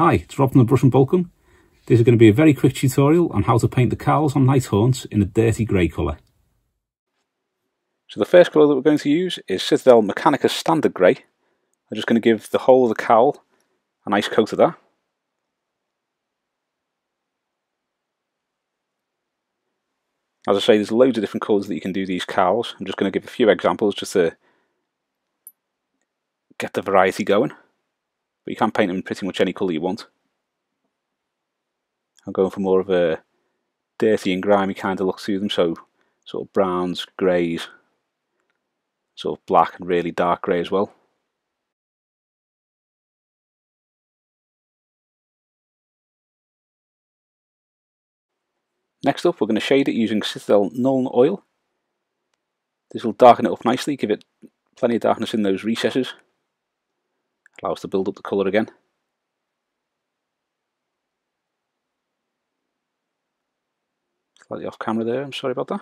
Hi, it's Rob from the Brush and Boltgun. This is going to be a very quick tutorial on how to paint the cowls on Nighthaunt in a dirty grey colour. So the first colour that we're going to use is Citadel Mechanicus Standard Grey. I'm just going to give the whole of the cowl a nice coat of that. As I say, there's loads of different colours that you can do these cowls. I'm just going to give a few examples just to get the variety going. But you can paint them in pretty much any colour you want. I'm going for more of a dirty and grimy kind of look to them, so sort of browns, greys, sort of black and really dark grey as well. Next up we're going to shade it using Citadel Nuln Oil. This will darken it up nicely, give it plenty of darkness in those recesses. Allow us to build up the colour again. Slightly off camera there, I'm sorry about that.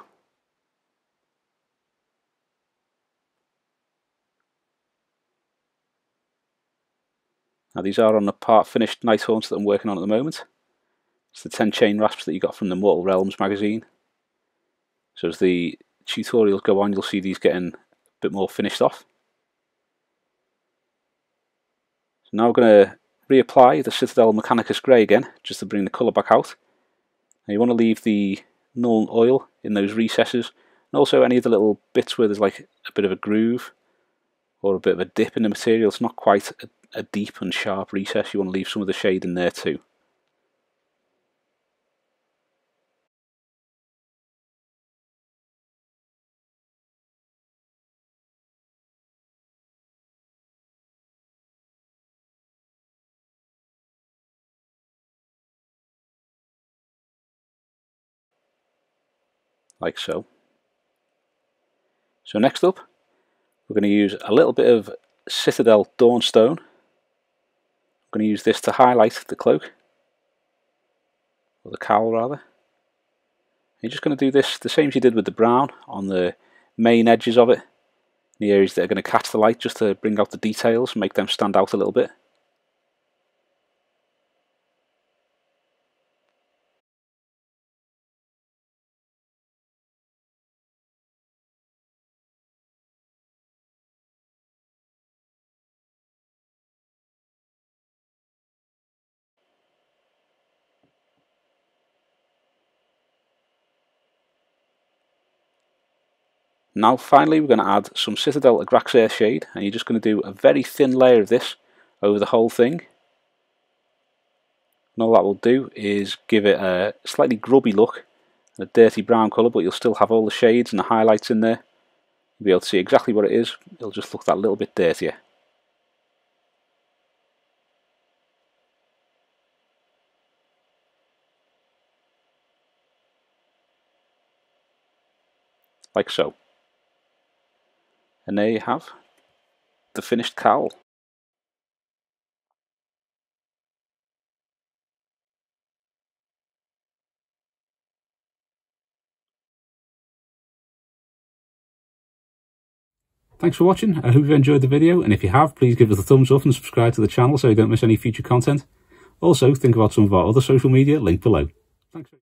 Now these are on the part finished Nighthaunts that I'm working on at the moment. It's the 10 Chainrasps that you got from the Mortal Realms magazine. So as the tutorials go on you'll see these getting a bit more finished off. So now we're going to reapply the Citadel Mechanicus Grey again, just to bring the colour back out. Now you want to leave the Nuln Oil in those recesses, and also any of the little bits where there's like a bit of a groove, or a bit of a dip in the material, it's not quite a, a deep and sharp recess, you want to leave some of the shade in there too. Like so. So next up, we're going to use a little bit of Citadel Dawnstone. I'm going to use this to highlight the cloak, or the cowl rather. You're just going to do this the same as you did with the brown on the main edges of it, the areas that are going to catch the light just to bring out the details make them stand out a little bit. Now finally we're going to add some Citadel Agrax shade and you're just going to do a very thin layer of this over the whole thing. And all that will do is give it a slightly grubby look, a dirty brown colour but you'll still have all the shades and the highlights in there. You'll be able to see exactly what it is, it'll just look that little bit dirtier. Like so. And there you have the finished cowl. Thanks for watching, I hope you've enjoyed the video and if you have please give us a thumbs up and subscribe to the channel so you don't miss any future content. Also think about some of our other social media linked below. Thanks.